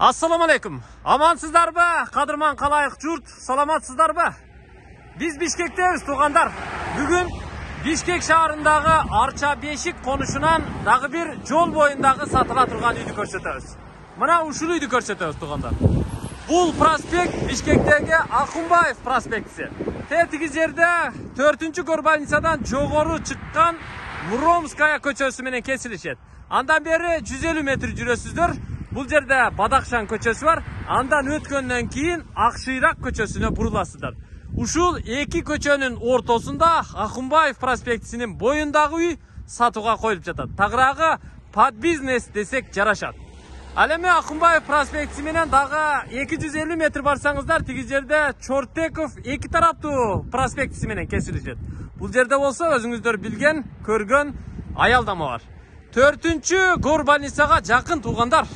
Ассаламу алейкум. Амансыздарбы? Қадырман қалайық жұрт, саламатсыздарбы? Біз Бишкектебіз туғандар. Бүгін Бишкек шаарындағы Арча Бешик қонышынан дағы бір жол бойындағы сатыла тұрған үйді көрсетеміз. Мына ушул үйді көрсетеміз туғандар. Бұл проспект Бишкектегі Акунбаев проспектісі. Тетігі жерде 4-ші горбаницадан жоғары шыққан Муромская көчөсү менен кесилишет. Андан бери 150 метр жүрөсүздөр. Бул жерде Бадакшан көчөсү бар. Андан өткөндөн кийин Акшыйрак көчөсүнө буруласыздар. Ушул эки көчөнүн ортосунда Акунбаев проспектисинин боюндагы үй сатууга коюлуп жатат. Тагыраагы под бизнес десек жарашат. Ал эми Акунбаев проспектиси менен дагы 250 метр барсаңыздар тиги жерде Чортеков эки тараптуу проспектиси менен кесилишет. Бул жерде болсо өзүңүздөр билген, көргөн аялдама бар. Төртүнчү горбаницага жакын туугандар.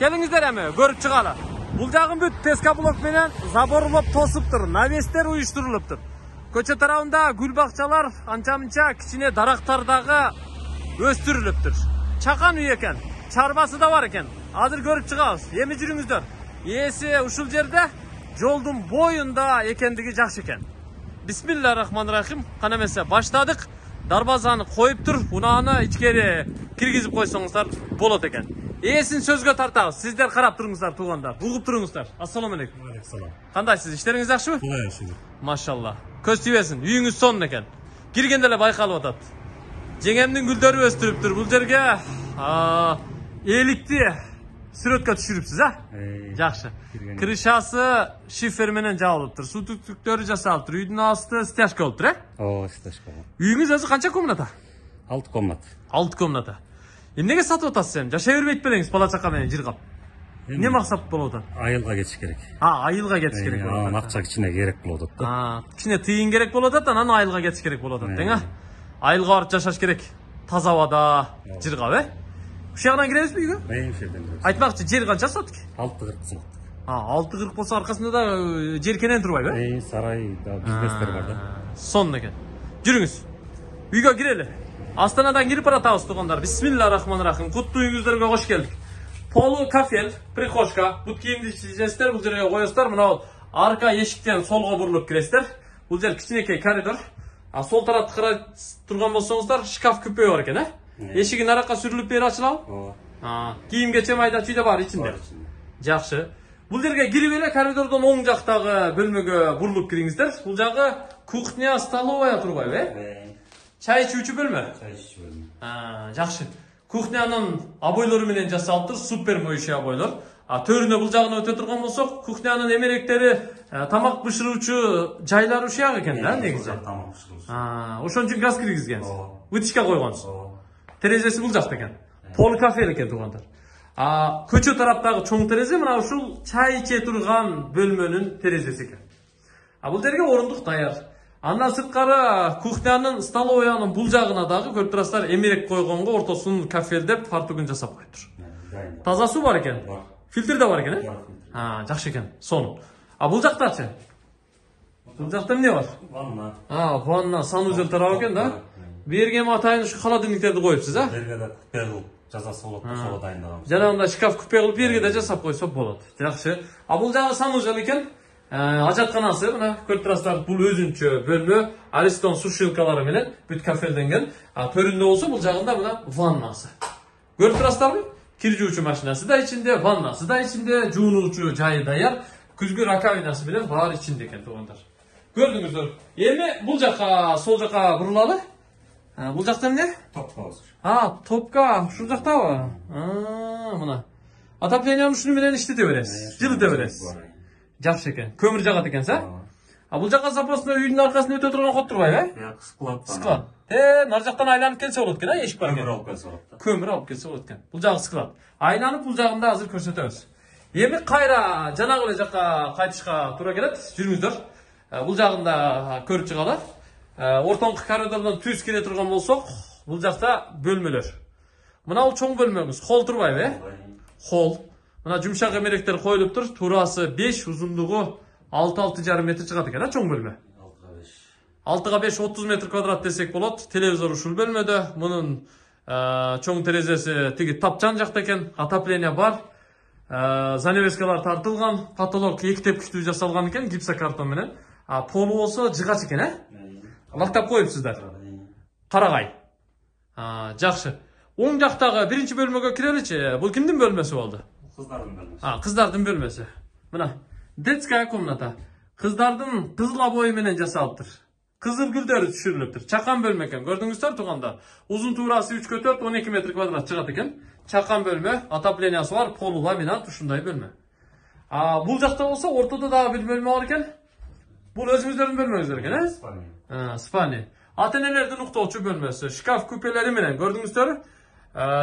Келиңиздер эми көрүп чыгалы. Бул жагын бүт теска блок менен заборлоп тосуптур, навестер уюштурулуптур. Көчө тарабында гүл бакчалар, анча-мынча кичине дарактар дагы өстүрүлүптүр. Чакан үй экен, чарбасы да бар экен. Азыр көрүп чыгабыз. Эми жүрүңүздөр. Ээси ушул жерде жолдун боюнда экендиги жакшы экен. Бисмилла рахман рахим. Кана эмесе. Дарбазаны коюп тур, унааны ичкери киргизип койсоңуздар болот экен. Ээсин сөзгө тартабыз. Сиздер карап туруңуздар туугандар. Угуп туруңуздар. Ассаламу алейкум. Алейкумсалам. Кандайсыз? Иштериңиз жакшыбы? Кулай шүгүр. Машалла. Көз тибесин. Үйүңүз сонун экен. Киргенде эле байкалып атат. Жеңемдин гүлдөрү өстүрүптүр. Бул жерге а, эликти сүрөткө түшүрүпсүз, а? Кирген. Крышасы шифер менен жабылыптыр. Суу түтүктөрү жасалыптыр. Үйдүн асты стяжка болуптур, э? О, сташка. Үйүңүз өзү канча комната? Алты комнат. 6 комната. Эмнеге сатып атасыз эми? Жашай бербейт белеңиз бала чака менен жыргап. Эмне максат болуп атат? Айылга кетиш керек. А, айылга кетиш керек болуп Анан атат. акча кичине керек болуп атат да. А, кичине тыйын керек болуп атат, анан айылга кетиш керек болуп атат, тең а? Айылга барып жашаш керек. Таза абада, жыргап, э? Ушул жагынан киребизби үйгө? Эң жерден жүрөбүз. Айтмакчы, жер канча сотки? Алты кырк сылык. А, 640 болсо аркасында да э, жер кенен турбайбы, э? Сарай да бизнестер бар да. Сонун экен. Жүрүңүз. Үйгө кирели. Астанадан кирип баратабыз туугандар. Бисмилла рахман рахим. Куттуу үйүңүздөргө кош келдик. Полу кафель, прихожка. Бут кийимди чийесиздер, бул жерге коесуздар. Мына бул арка эшиктен солго бурулуп киресиздер. Бул жер кичинекей коридор. А сол тарапты карай турган болсоңуздар, шкаф күпөө бар экен, э? Эшигин аракка сүрүлүп бери ачылабы? О, А, кийим кечем айда чүйдө бар ичинде. Жакшы. Бул жерге кирип эле коридордон оң жактагы бөлмөгө бурулуп кириңиздер. Бул жагы кухня, столовая турбайбы, э? Чай ичүүчү бөлмө. чай ичип бөлмө. Жакшы. Кухнянын обойлору менен жасалыптыр, супер моющий обойлор. Төрүнө бул жагына өтө турган болсок, кухнянын эмеректери, тамак бышыруучу жайлары ушуяк экен да негизи. Тамак. А, ошон үчүн газ киргизгенсиз. Ооба. Вытяжка койгонсуз. О, терезеси бул жакта экен пол кафе экен туугандар а көчө тараптагы чоң терезе мына ушул чай иче турган бөлмөнүн терезеси экен а бул жерге орундук даяр андан сырткары кухнянын столоваянын бул жагына дагы көрүп турасыздар. Эмерек койгонго ортосун кафелдеп фартугун жасап коюптур дайын. таза суу бар экен? Бар. фильтр да бар экен э? Жакшы экен. Сонун а бул жактачы бул жакта эмне бар? Ванна. а ванна санузел тарабы экен да? Берге эми атайын ушу холодильниктерди коюпсуз а? Жерге да купе кылып жазасы болот, ошого дайындагам. жанагындай шкаф күпе кылып жерге да жасап койсо болот. Жакшы. А бул жагы санужел экен? Э, ажатканасы мына көрүп турасыздар бул өзүнчө бөлмө аристон сушилкалары менен бүт кафелденген а төрүндө болсо бул жагында мына ваннасы көрүп турасыздарбы кир жуучу машинасы да ичинде ваннасы да ичинде жуунуучу жайы даяр күзгү раковинасы менен баары ичинде экен туугандар көрдүңүздөр эми бул жака сол жака бурулалы А, бул жакта эмне Топ пауза. А, топка ушул жактабы? А, мына. Отопленияны ушуну менен иштете бересиз. Жылыта бересиз. Жакшы экен. Көмүр жагат экенсиз, а? А бул жака запасында үйдүн аркасында өтө турган кот турбайбы, э? Я склад. Склад. Э, нар жактан айланып келсе болот экен, а, эшик бар Көмүр экен. алып келсе болот да. Көмүр алып келсе болот экен. Бул жагы склад. Айланып бул жагында азыр көрсөтөбүз. Эми кайра жанагы эле жакка кайтышка туура келет. Жүрүңүздөр. Э, Бул жагында көрүп чыгалы. Ортоңку коридордон түз кире турган болсок, бул жакта бөлмөлөр. Мына бул чоң бөлмөңүз, холл турбайбы, э? Холл. Мына жумшак эмеректер коюлуптур. Туурасы 5, узундугу 6-6,5 метр чыгат экен, а чоң бөлмө. Алтыга 6-га беш. 5 30 метр квадрат десек болот. Телевизор ушул бөлмөдө. Мунун э, чоң терезеси тиги тапчан жакта экен. Отопление бар. Ә, занавескалар тартылған потолок екі тепкіштүү жасалған екен гипсокартон менен а полу болсо жыгач экен э лактап коюпсуздар карагай жакшы оң жактагы биринчи бөлмөгө киреличи бул кимдин бөлмөсү болду Кыздардын бөлмөсү. а кыздардын бөлмөсү мына детская комната кыздардын кызыл обои менен жасалыптыр кызыл гүлдөрү түшүрүлүптүр чакан бөлмө экен көрдүңүздөр туугандар узун туурасы үчкө төрт он эки метр квадрат чыгат экен чакан бөлмө отоплениясы бар полу ламинат ушундай бөлмө а бул жакта болсо ортодо дагы бир бөлмө бар экен бул өзүңүздөрдүн бөлмөңүздөр экен э Спальня. Ата энелердин уктоочу бөлмөсү шкаф купелери менен көрдүңүздөр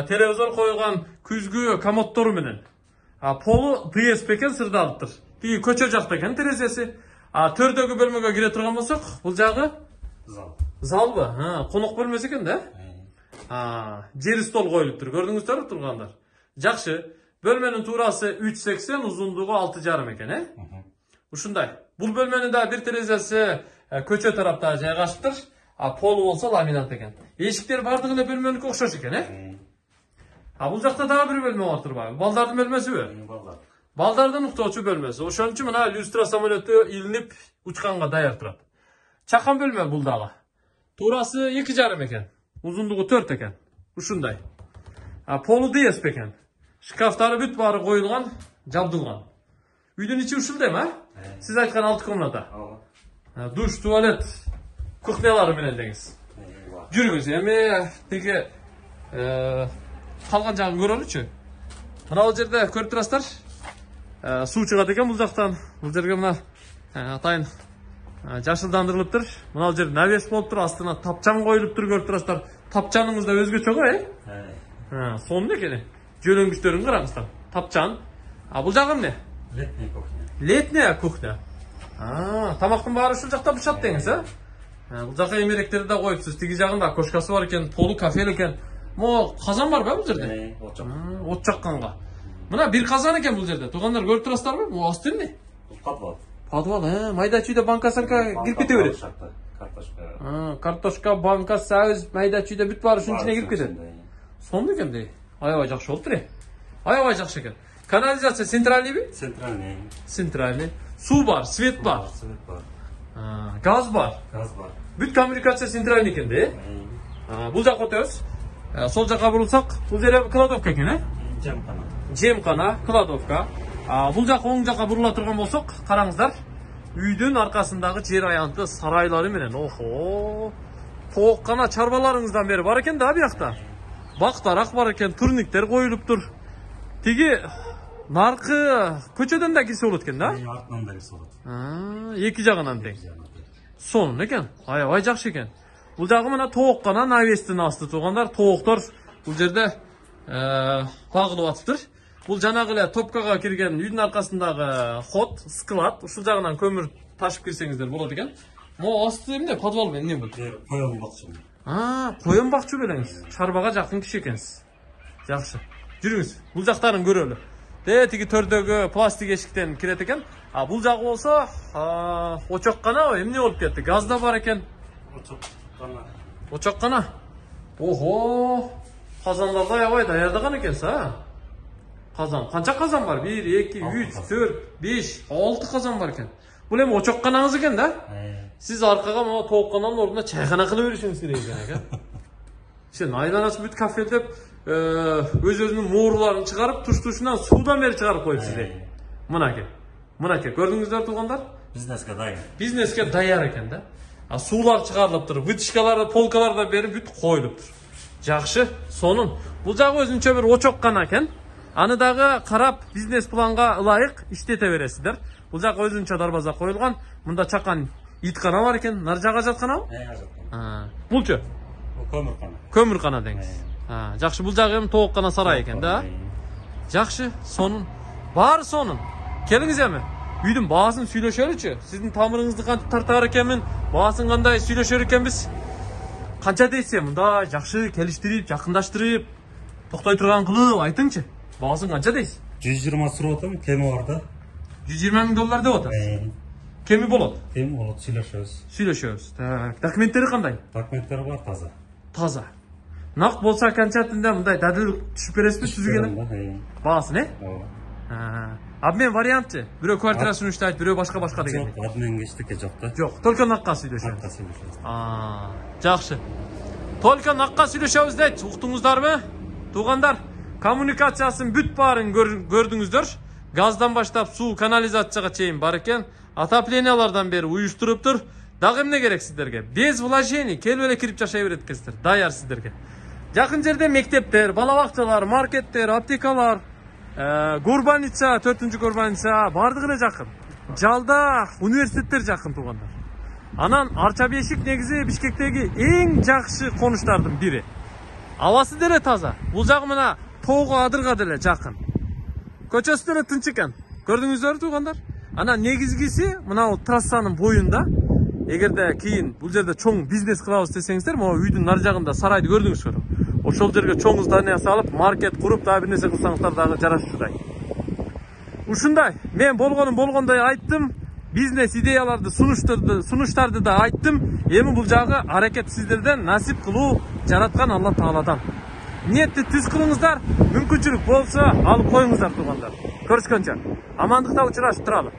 телевизор коюлган күзгү комоддору менен полу дсп экен сырдалыптыр тиги көчө жакта экен терезеси а төрдөгү бөлмөгө кире турган болсок бул жагы Зал. залбы А, конок бөлмөсү экен да Э, А, жер стол коюлуптур көрдүңүздөр тургандар жакшы бөлмөнүн туурасы үч сексен узундугу алты жарым экен э ушундай бул бөлмөнүн дагы бир терезеси көчө тарапта жайгашыптыр а полу болсо ламинат экен эшиктер баардыгы эле бөлмөнүкү окшош экен э А бул жакта дагы бир бөлмө бар турбайбы балдардын бөлмөсүбү эң балдар. балдардын уктоочу бөлмөсү ошон үчүн мына люстра самолету илинип учканга даяр турат чакан бөлмө бул дагы туурасы эки жарым экен узундугу төрт экен ушундай полу дсп экен шкафтары бүт баары коюлган жабдылган үйдүн ичи ушул эми а Э, сиз айткан алты комната ооба. А, душ туалет кухнялары менен деңиз Э, бар. жүрүңүз эми тиги э, калган жагын көрөлүчү мына бул жерде көрүп турасыздар э, суу чыгат экен бул жактан бул жерге мына э, атайын э, жашылдандырылыптыр мына бул жерде навес болуптур астына тапчан коюлуптур көрүп турасыздар тапчаныңыз да өзгөчө го э А, сонун экен жөлөнгүчтөрүн караңыздар тапчан. А бул жагы эмне Летняя кухня. летняя кухня. Тамактын баары ушул жакта бышат деңиз э бул жака эмеректерди да коюпсуз тиги жагында кошкасы бар экен полу кафель экен могу казан барбы бул жерде Э, очак. А, от жакканга мына бир казан экен бул жерде туугандар көрүп турасыздарбы бул асты эмне Бул подвал. подвал э майда чүйдө банка санка кирип кете берет Шахта, Картошка. А, картошка банка сабыз майда чүйдө бүт баары ушунун ичине кирип кетет сонун экен дей аябай жакшы болуптур э аябай жакшы экен канализация центральныйбы Центральный. центральный суу бар свет бар Свет бар. А, газ бар Газ бар. бүт коммуникация центральный экен да э Э, А, бул жака өтөбүз А, сол жака бурулсак бул жер эми кладовка экен э Жемкана. жемкана кладовка А, бул жака оң жака бурула турган болсок караңыздар үйдүн аркасындагы жер аянты сарайлары менен охо гана чарбаларыңыздан бери бар экен да биякта бак дарак бар экен турниктер коюлуптур тиги наркы көчөдөн да кирсе болот экен да артынан да кирсе болот. Эки жагынан тең сонун экен аябай жакшы экен бул жагы мына тоок гана навестин асты туугандар тооктор бул жерде э, багылып атыптыр бул жанагы эле топкага кирген үйдүн аркасындагы ход склад ушул жагынан көмүр ташып кирсеңиздер болот экен. Могу асты эмне подвал эмне бул Э, Коён бакчы. коен бакчы белеңиз чарбага жакын киши экенсиз. Жакшы. Жүрүңүз. Бул жактарын көрөлү. Де тиги төрдөгү пластик эшиктен кирет экен. А бул жагы болсо а, очокканабы эмне болуп кетти? Газ да бар экен. Очак. Гана. очоккана охо казандарды аябай даярдаган экенсиз а казан канча казан бар бир эки Алты үч казан. төрт беш алты казан бар экен бул эми очокканаңыз экен да Э, сиз аркага могу тооккананын ордуна чайхана кыла беришиңиз керек экен экен сен айланасын бүт кафелдеп өз өзүнүн мооруларын чыгарып туш тушунан суудан бери чыгарып коюпсуз дейт э, мынакей мынакей көрдүңүздөр туугандар Бизнеске дайын. бизнеске даяр экен да а суулар чыгарылыптыр вытяжкалар полкалардан бери бүт коюлуптур жакшы сонун бул жагы өзүнчө бир очоккана экен аны дагы карап бизнес планга ылайык иштете бересиздер бул жака өзүнчө дарбаза коюлган мында чакан иткана бар экен нар жагы жатканабы Э, ажаткан. А, булчу Бул көмүркана. көмүркана деңиз А, жакшы бул жагы эми тооккана сарай экен да. Э, жакшы сонун баары сонун келиңиз эми үйдүн баасын сүйлөшөлүчү сиздин тамырыңызды кантип тартаар экенмин баасын кандай сүйлөшөр экенбиз канча десе мындай жакшы келиштирип жакындаштырып токтой турган кылып айтыңчы баасын канча дейсиз 120 сурап атам, кеми бар да. жүз жыйырма миң доллар деп атасыз кеми болот? Кем болот, сүйлөшөбүз. сүйлөшөбүз так документтери кандай Документтер бар таза. таза. Нак болсо окончательно мындай дадыл түшүп бересизби түзүгөнү баасын э ооба. Обмен вариантчы бирөө квартирасын үчтайт бирөө башка башка деген Жоқ, адмен ештеңе жоқ та. жок только накка сүйлөшөбүз сөйлесеміз. А, жакшы только накка сүйлөшөбүз дейт уктуңуздарбы туугандар коммуникациясын бүт баарын көр- көрдүңүздөр газдан баштап суу канализацияга чейин бар экен отоплениялардан бери уюштуруптур дагы эмне керек сиздерге без вложений келип эле кирип жашай берет экенсиздер даяр сиздерге жакын жерде мектептер бала бакчалар маркеттер аптекалар горбаница төртүнчү горбаница баардыгы эле жакын жалда университеттер жакын туугандар анан арча бешик негизи бишкектеги эң жакшы конуштардын бири абасы деле таза бул жагы мына тоого адырга деле жакын көчөсү деле тынч экен көрдүңүздөрбү туугандар анан негизгиси мына трассанын боюнда эгерде кийин бул жерде чоң бизнес кылабыз десеңиздер могу үйдүн нары жагында сарайды көрдүңүзбү ошол жерге чоң здание салып маркет куруп дагы бир нерсе кылсаңыздар дагы жарашчудай ушундай мен болгонум болгондой айттым бизнес идеяларды сунуштарды сунуштарды да айттым эми бул жагы аракет сиздерден насип кылуу жараткан алла тааладан ниетти түз кылыңыздар мүмкүнчүлүк болсо алып коюңуздар туугандар көрүшкөнчө амандыкта учурашып туралы